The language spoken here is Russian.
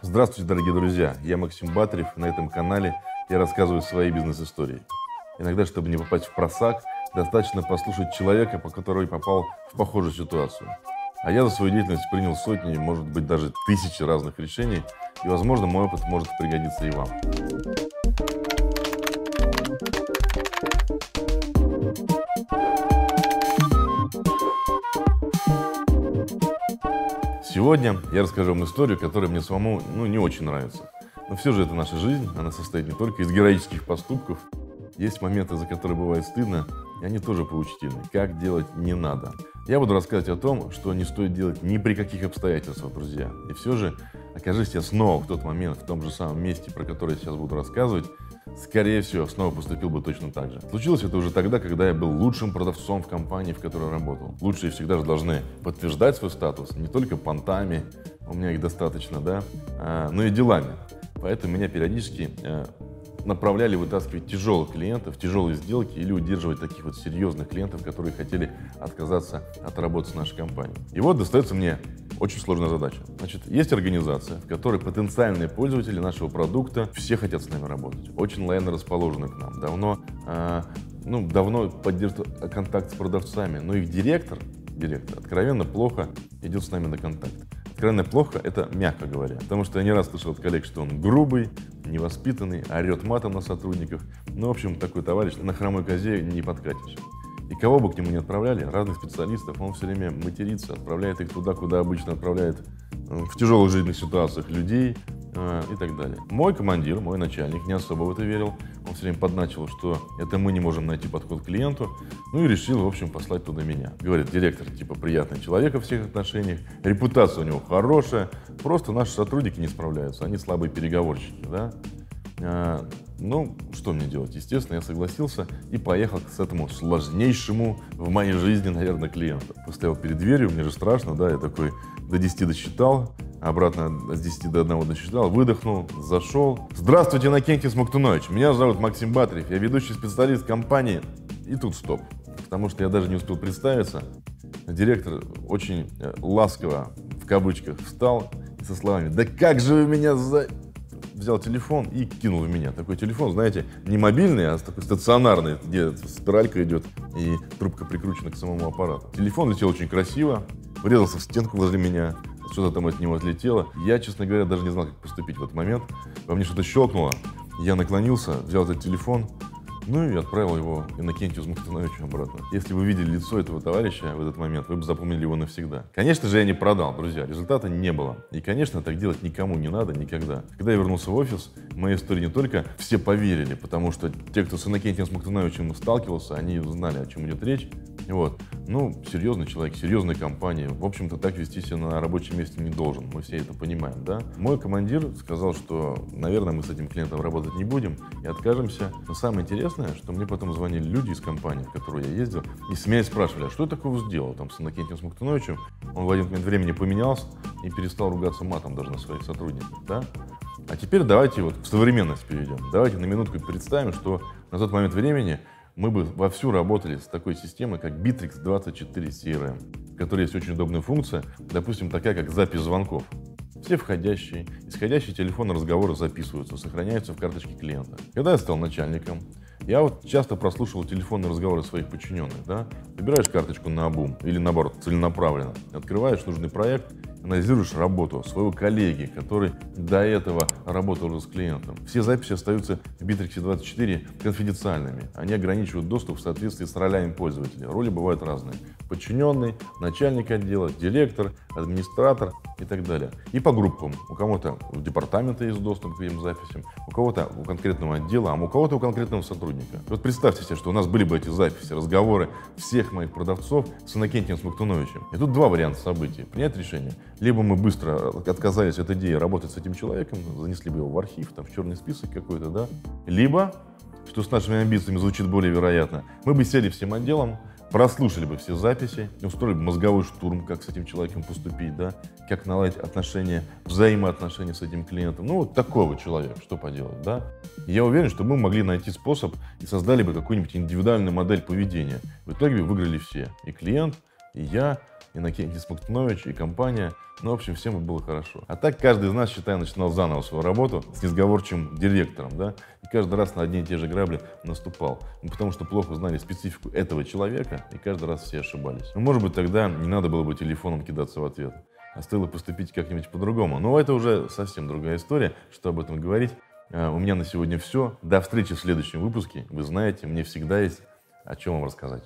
Здравствуйте, дорогие друзья! Я Максим Батарев. На этом канале я рассказываю свои бизнес-истории. Иногда, чтобы не попасть в просак, достаточно послушать человека, по который попал в похожую ситуацию. А я за свою деятельность принял сотни, может быть, даже тысячи разных решений, и, возможно, мой опыт может пригодиться и вам. Сегодня я расскажу вам историю, которая мне самому ну, не очень нравится. Но все же это наша жизнь, она состоит не только из героических поступков. Есть моменты, за которые бывает стыдно, и они тоже поучительны. Как делать не надо. Я буду рассказывать о том, что не стоит делать ни при каких обстоятельствах, друзья. И все же, окажись я снова в тот момент, в том же самом месте, про которое я сейчас буду рассказывать, скорее всего, снова поступил бы точно так же. Случилось это уже тогда, когда я был лучшим продавцом в компании, в которой работал. Лучшие всегда же должны подтверждать свой статус не только понтами, у меня их достаточно, да, а, но и делами. Поэтому меня периодически э, направляли вытаскивать тяжелых клиентов, тяжелые сделки или удерживать таких вот серьезных клиентов, которые хотели отказаться от работы с нашей компанией. И вот достается мне очень сложная задача. Значит, есть организация, в которой потенциальные пользователи нашего продукта все хотят с нами работать, очень лояльно расположены к нам, давно, э, ну, давно поддерживают контакт с продавцами, но их директор, директор откровенно плохо идет с нами на контакт. Откровенно плохо, это мягко говоря. Потому что я не раз слышал от коллег, что он грубый, невоспитанный, орет матом на сотрудников. Ну, в общем, такой товарищ на хромой козе не подкатишь. И кого бы к нему не отправляли, разных специалистов, он все время матерится, отправляет их туда, куда обычно отправляет э, в тяжелых жизненных ситуациях людей, а, и так далее. Мой командир, мой начальник не особо в это верил. Он все время подначил, что это мы не можем найти подход к клиенту. Ну и решил, в общем, послать туда меня. Говорит, директор, типа, приятный человек во всех отношениях, репутация у него хорошая, просто наши сотрудники не справляются, они слабые переговорщики, да. Ну, что мне делать? Естественно, я согласился и поехал к этому сложнейшему в моей жизни, наверное, клиенту. Поставил перед дверью, мне же страшно, да, я такой до 10 досчитал, обратно с 10 до 1 досчитал, выдохнул, зашел. Здравствуйте, Накентий Смоктунович. Меня зовут Максим Батрев, я ведущий специалист компании. И тут стоп, потому что я даже не успел представиться. Директор очень э, ласково, в кавычках, встал со словами «Да как же вы меня за...» Взял телефон и кинул в меня. Такой телефон, знаете, не мобильный, а такой стационарный, где спиралька идет и трубка прикручена к самому аппарату. Телефон летел очень красиво, врезался в стенку возле меня, что-то там от него отлетело. Я, честно говоря, даже не знал, как поступить в этот момент. Во мне что-то щелкнуло. Я наклонился, взял этот телефон, ну и отправил его Иннокентию Змухтановичу обратно. Если вы видели лицо этого товарища в этот момент, вы бы запомнили его навсегда. Конечно же, я не продал, друзья, результата не было. И, конечно, так делать никому не надо никогда. Когда я вернулся в офис, моей истории не только все поверили, потому что те, кто с Иннокентием Смоктуновичем сталкивался, они знали, о чем идет речь. Вот. Ну, серьезный человек, серьезная компания. В общем-то, так вести себя на рабочем месте не должен. Мы все это понимаем, да? Мой командир сказал, что, наверное, мы с этим клиентом работать не будем и откажемся. Но самое интересное, что мне потом звонили люди из компании, в которую я ездил, и смеясь спрашивали, а что я такого сделал там с Иннокентием Смоктуновичем? Он в один момент времени поменялся и перестал ругаться матом даже на своих сотрудников, да? А теперь давайте вот в современность перейдем. Давайте на минутку представим, что на тот момент времени мы бы вовсю работали с такой системой, как Bittrex 24 CRM, в которой есть очень удобная функция, допустим, такая, как запись звонков. Все входящие, исходящие телефонные разговоры записываются, сохраняются в карточке клиента. Когда я стал начальником, я вот часто прослушивал телефонные разговоры своих подчиненных, да? Выбираешь карточку на обум или, наоборот, целенаправленно, открываешь нужный проект анализируешь работу своего коллеги, который до этого работал уже с клиентом. Все записи остаются в Bittrex 24 конфиденциальными. Они ограничивают доступ в соответствии с ролями пользователя. Роли бывают разные. Подчиненный, начальник отдела, директор, администратор и так далее. И по группам. У кого-то у департамента есть доступ к записям, у кого-то у конкретного отдела, а у кого-то у конкретного сотрудника. Вот представьте себе, что у нас были бы эти записи, разговоры всех моих продавцов с Иннокентием Смоктуновичем. И тут два варианта событий. Принять решение. Либо мы быстро отказались от идеи работать с этим человеком, занесли бы его в архив, там, в черный список какой-то, да. Либо, что с нашими амбициями звучит более вероятно, мы бы сели всем отделом, прослушали бы все записи, устроили бы мозговой штурм, как с этим человеком поступить, да, как наладить отношения, взаимоотношения с этим клиентом. Ну, вот такого человека, что поделать, да. И я уверен, что мы могли найти способ и создали бы какую-нибудь индивидуальную модель поведения. В итоге выиграли все. И клиент, и я, Иннокентий Смоктунович и компания. Ну, в общем, всем было хорошо. А так каждый из нас, считаю, начинал заново свою работу с несговорчивым директором, да, и каждый раз на одни и те же грабли наступал. Ну, потому что плохо знали специфику этого человека, и каждый раз все ошибались. Ну, может быть, тогда не надо было бы телефоном кидаться в ответ, а стоило поступить как-нибудь по-другому. Но это уже совсем другая история, что об этом говорить. А, у меня на сегодня все. До встречи в следующем выпуске. Вы знаете, мне всегда есть о чем вам рассказать.